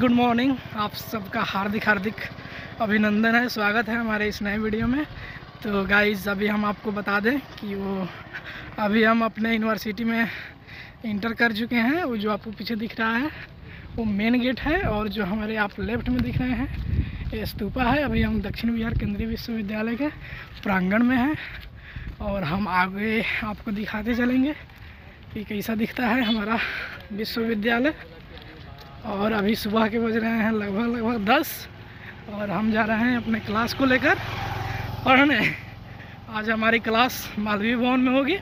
Good morning आप सबका हार्दिक हार्दिक अभिनंदन है, स्वागत है हमारे इस नए वीडियो में। तो गाइज़ अभी हम आपको बता दें कि वो अभी हम अपने यूनिवर्सिटी में इंटर कर चुके हैं। वो जो आपको पीछे दिख रहा है, वो मेन गेट है और जो हमारे आप लेफ़्ट में दिख रहे हैं, ये स्तूपा है। अभी हम दक्षिण बिहार केंद्रीय विश्वविद्यालय के प्रांगण में हैं और हम आगे आपको दिखाते चलेंगे कि कैसा दिखता है हमारा विश्वविद्यालय। और अभी सुबह के बज रहे हैं लगभग लगभग दस, और हम जा रहे हैं अपने क्लास को लेकर पढ़ने। आज हमारी क्लास मालवीय भवन में होगी,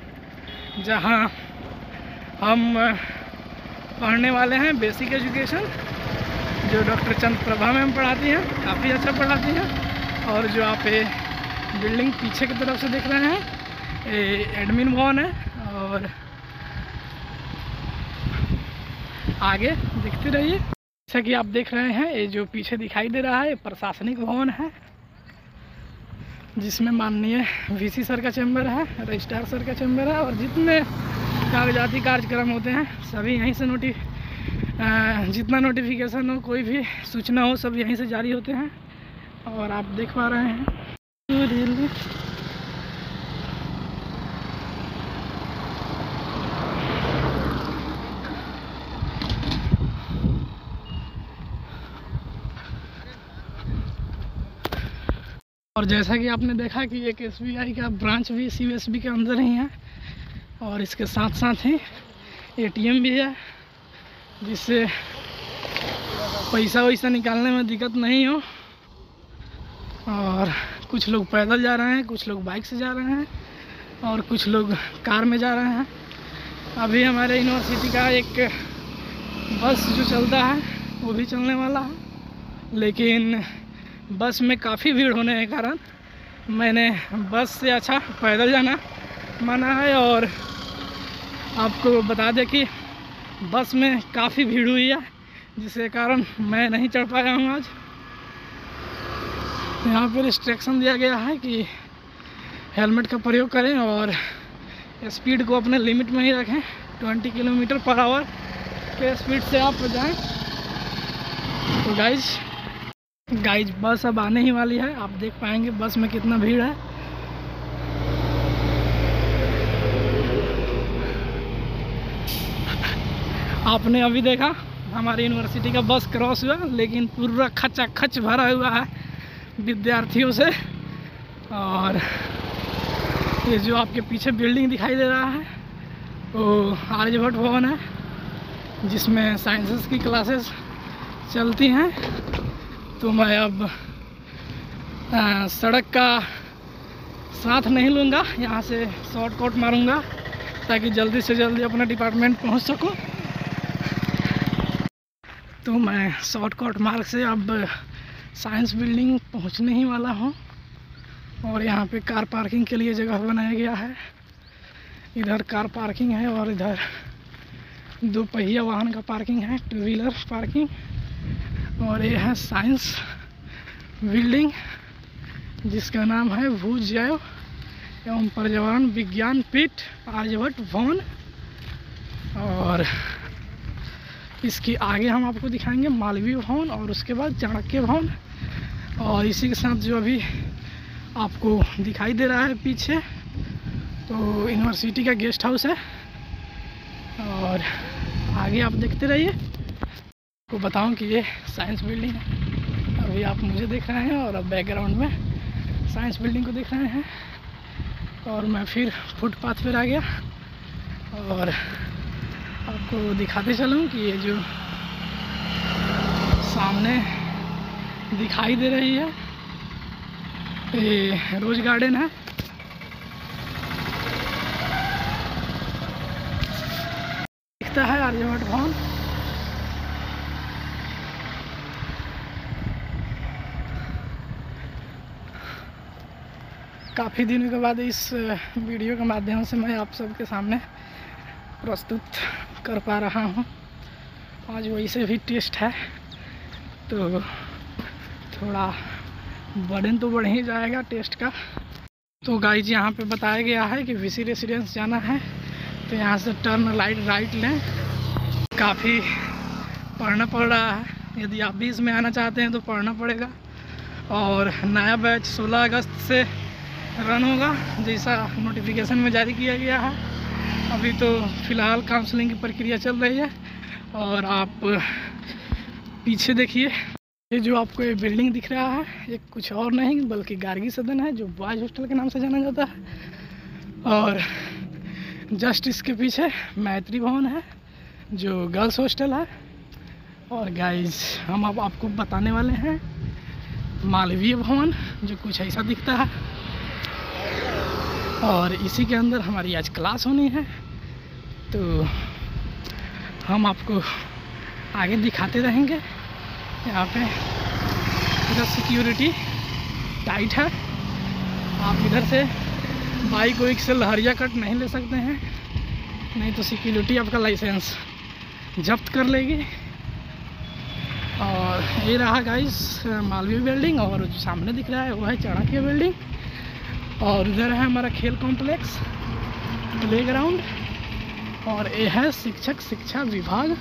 जहाँ हम पढ़ने वाले हैं बेसिक एजुकेशन जो डॉक्टर चंद प्रभा मैम पढ़ाती हैं, काफ़ी अच्छा पढ़ाती हैं, और जो आप ये बिल्डिंग पीछे की तरफ़ से देख रहे हैं, ये एडमिन भवन है, और आगे दिखते रहिए। जैसा कि आप देख रहे हैं, ये जो पीछे दिखाई दे रहा है प्रशासनिक भवन है, जिसमें माननीय वीसी सर का चैम्बर है, रजिस्ट्रार सर का चैम्बर है, और जितने कागजाती कार्यक्रम होते हैं, सभी यहीं से नोटि जितना नोटिफिकेशन हो, कोई भी सूचना हो, सब यहीं से जारी होते हैं, और आप देख पा रहे हैं। और जैसा कि आपने देखा कि एक एस का ब्रांच भी सी के अंदर ही है और इसके साथ साथ ही एटीएम भी है, जिससे पैसा वैसा निकालने में दिक्कत नहीं हो। और कुछ लोग पैदल जा रहे हैं, कुछ लोग बाइक से जा रहे हैं और कुछ लोग कार में जा रहे हैं। अभी हमारे यूनिवर्सिटी का एक बस जो चलता है, वो भी चलने वाला है, लेकिन बस में काफ़ी भीड़ होने के कारण मैंने बस से अच्छा पैदल जाना माना है और आपको बता दें कि बस में काफ़ी भीड़ हुई है, जिसके कारण मैं नहीं चढ़ पाया हूँ आज। यहाँ पर रिस्ट्रिक्शन दिया गया है कि हेलमेट का प्रयोग करें और स्पीड को अपने लिमिट में ही रखें 20 किलोमीटर पर आवर के स्पीड से आप जाएँ। तो गाइज़ गाइज़ बस अब आने ही वाली है। आप देख पाएँगे बस में कितना भीड़ है। आपने अभी देखा, हमारी यूनिवर्सिटी का बस क्रॉस हुआ, लेकिन पूरा खचा खच भरा हुआ है विद्यार्थियों से। और ये जो आपके पीछे बिल्डिंग दिखाई दे रहा है, वो आर्यभट्ट भवन है, जिसमें साइंसेस की क्लासेस चलती हैं। तो मैं अब आ, सड़क का साथ नहीं लूँगा। यहाँ से शॉर्टकट मारूँगा ताकि जल्दी से जल्दी अपना डिपार्टमेंट पहुँच सकूँ। तो मैं शॉर्टकट मार्ग से अब साइंस बिल्डिंग पहुँचने ही वाला हूँ और यहाँ पे कार पार्किंग के लिए जगह बनाया गया है। इधर कार पार्किंग है और इधर दो पहिया वाहन का पार्किंग है टू व्हीलर पार्किंग और ये है साइंस बिल्डिंग, जिसका नाम है भू जैव एवं पर्यावरण विज्ञान पीठ आर्यभट्ट भवन। और इसके आगे हम आपको दिखाएँगे मालवीय भवन और उसके बाद चाणक्य भवन। और इसी के साथ जो अभी आपको दिखाई दे रहा है पीछे तो यूनिवर्सिटी का गेस्ट हाउस है। और आगे आप देखते रहिए। आपको बताऊँ कि ये साइंस बिल्डिंग है। अभी आप मुझे देख रहे हैं और अब बैकग्राउंड में साइंस बिल्डिंग को देख रहे हैं। और मैं फिर फुटपाथ पर आ गया और आपको दिखाते चलूँ कि ये जो सामने दिखाई दे रही है, ये रोज गार्डन है। दिखता है आर्यभट्ट भवन। काफ़ी दिनों के बाद इस वीडियो के माध्यम से मैं आप सबके सामने प्रस्तुत कर पा रहा हूँ। आज वैसे भी टेस्ट है तो थोड़ा बर्डन तो बढ़ ही जाएगा टेस्ट का। तो गाइज़ यहाँ पे बताया गया है कि वीसी रेसिडेंस जाना है तो यहाँ से टर्न लाइट राइट लें। काफ़ी पढ़ना पड़ रहा है। यदि आप भी इसमें आना चाहते हैं तो पढ़ना पड़ेगा। और नया बैच 16 अगस्त से रन होगा, जैसा नोटिफिकेशन में जारी किया गया है। अभी तो फ़िलहाल काउंसलिंग की प्रक्रिया चल रही है और आप पीछे देखिए। ये जो आपको ये बिल्डिंग दिख रहा है, ये कुछ और नहीं, बल्कि गार्गी सदन है, जो बॉयज़ हॉस्टल के नाम से जाना जाता है। और जस्ट इसके पीछे मैत्री भवन है, जो गर्ल्स हॉस्टल है। और गाइस हम अब आपको बताने वाले हैं, मालवीय भवन, जो कुछ ऐसा दिखता है। और इसी के अंदर हमारी आज क्लास होनी है। तो हम आपको आगे दिखाते रहेंगे। यहाँ पे इधर सिक्योरिटी टाइट है। आप इधर से बाइक वाइक से लहरिया कट नहीं ले सकते हैं। नहीं तो सिक्योरिटी आपका लाइसेंस जब्त कर लेगी। और ये रहा गाइस मालवीय बिल्डिंग और जो सामने दिख रहा है, वो है चाणक्य बिल्डिंग और इधर है हमारा खेल कॉम्प्लेक्स प्ले ग्राउंड और ये है शिक्षक शिक्षा विभाग।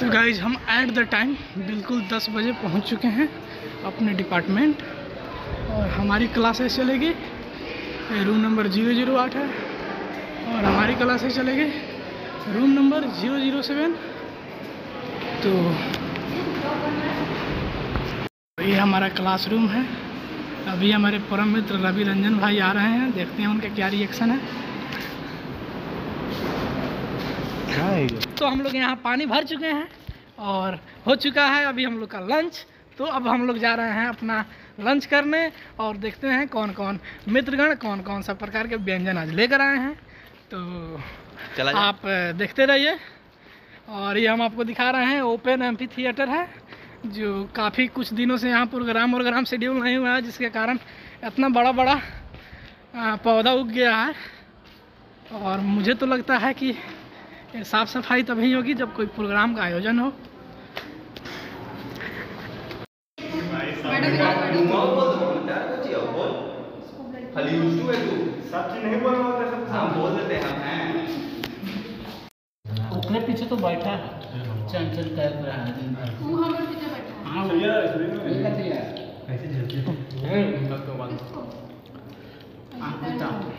तो गाइज़ हम एट द टाइम बिल्कुल 10 बजे पहुँच चुके हैं अपने डिपार्टमेंट और हमारी क्लासेस चलेगी। रूम नंबर ज़ीरो ज़ीरो आठ है, और हमारी क्लासेस चलेगी। Room number zero zero seven तो ये हमारा क्लासरूम है। अभी हमारे परम मित्र रवि रंजन भाई आ रहे हैं। देखते हैं उनका क्या रिएक्शन है। तो हम लोग यहाँ पानी भर चुके हैं और हो चुका है अभी हम लोग का लंच तो अब हम लोग जा रहे हैं अपना लंच करने और देखते हैं कौन कौन मित्रगण कौन कौन सा प्रकार के व्यंजन आज लेकर आए हैं। तो चला आप देखते रहिए। और ये हम आपको दिखा रहे हैं ओपन एम्फी थिएटर है। जो काफ़ी कुछ दिनों से यहाँ प्रोग्राम वोग्राम शेड्यूल नहीं हुआ है जिसके कारण इतना बड़ा बड़ा पौधा उग गया है। और मुझे तो लगता है कि साफ़ सफ़ाई तभी होगी जब कोई प्रोग्राम का आयोजन हो। खाली यूज़ टू है तू सब चीज़ नहीं बोल रहा सब हम बोल देते हैं हम पीछे तो बैठा है। चंचल टाइप रहा है दिन भर। 아, 진짜. 아, 진짜.